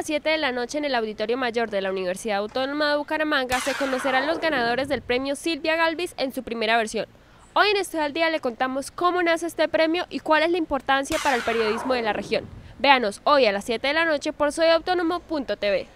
las 7 de la noche en el Auditorio Mayor de la Universidad Autónoma de Bucaramanga se conocerán los ganadores del premio Silvia Galvis en su primera versión. Hoy en Estudio al Día le contamos cómo nace este premio y cuál es la importancia para el periodismo de la región. Véanos hoy a las 7 de la noche por soyautónomo.tv.